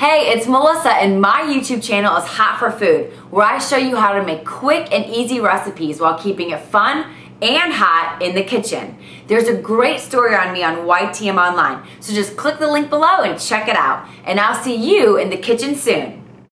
Hey, it's Melissa and my YouTube channel is Hot for Food, where I show you how to make quick and easy recipes while keeping it fun and hot in the kitchen. There's a great story on me on YTM Online, so just click the link below and check it out. And I'll see you in the kitchen soon.